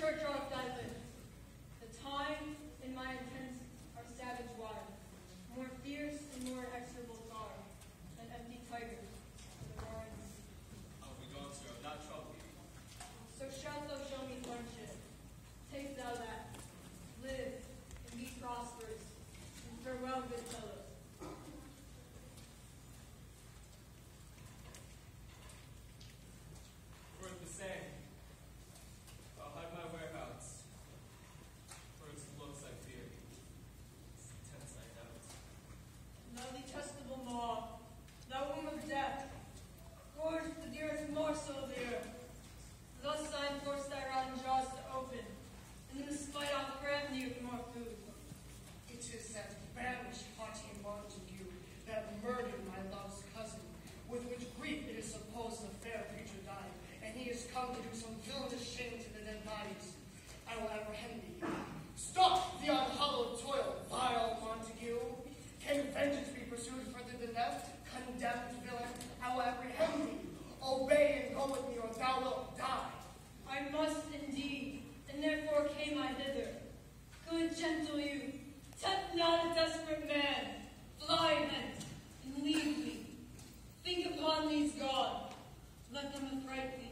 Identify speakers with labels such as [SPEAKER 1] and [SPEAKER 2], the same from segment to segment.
[SPEAKER 1] church on gentle youth, tempt not a desperate man, fly hence, and leave me. Think upon these, God, let them affright me.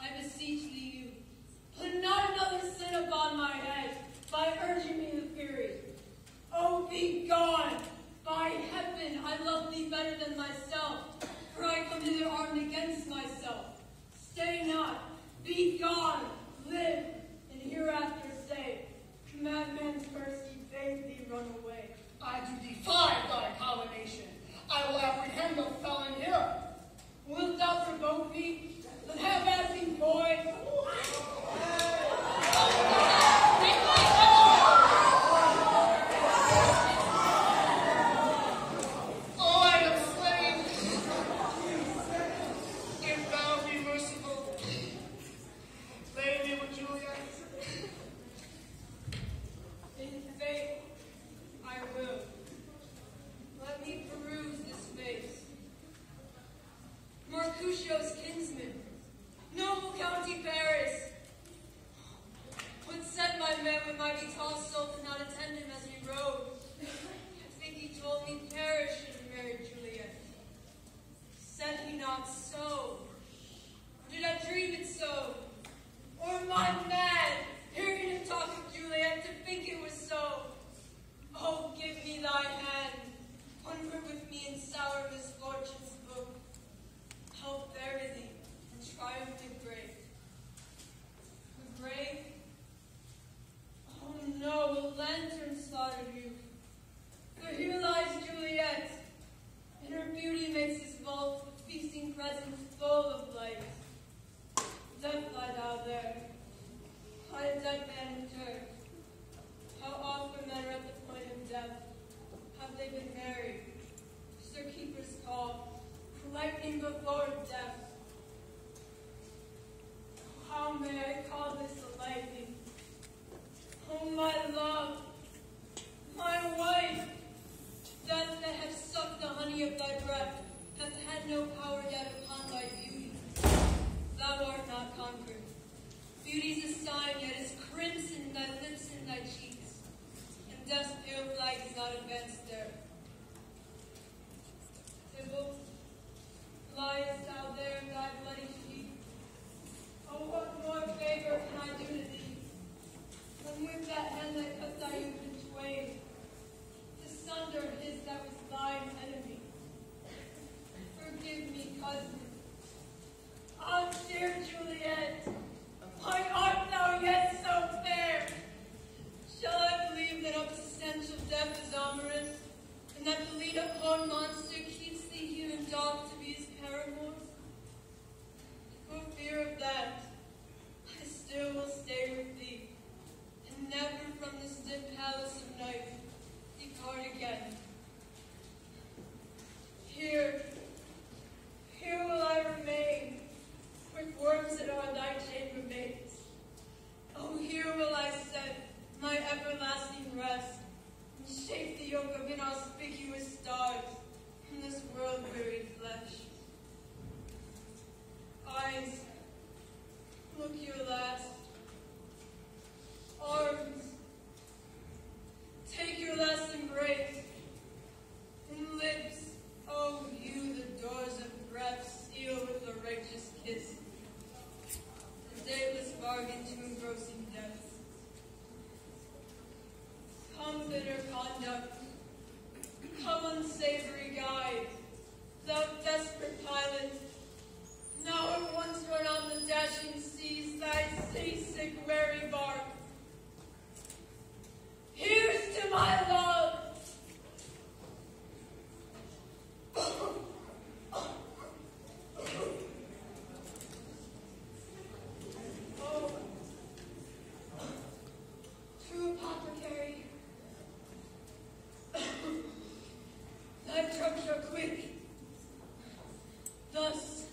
[SPEAKER 1] I beseech thee, you, put not another sin upon my head by urging me to fury. O oh, be gone! by heaven, I love thee better than myself, for I come hither armed against myself. Stay not, be gone. live, and hereafter road.
[SPEAKER 2] I
[SPEAKER 1] think he told me Paris should have married Juliet. Said he not so? Or did I dream it so? Or am I mad, hearing him talk of Juliet, to think it was so? For here lies Juliet, and her beauty makes this vault of feasting presence full of light. Death lie thou there, high dead man with her. How oft were men Their flight is not advanced there. Tybalt, liest out there in thy bloody sheep. Oh, what more favor can I do to thee? than with that hand that cuts thy youth never lead a horn monster keeps the human dog to be his paramour. For fear of that, I still will stay with thee, and never from this dim palace of night depart again. stars in this world-wearied flesh. Eyes, look your last. Arms, take your last embrace. unsavory guide, thou desperate pilot, now at once run on the dashing seas thy seasick weary bark. Here's to my love! and Church quick. Thus,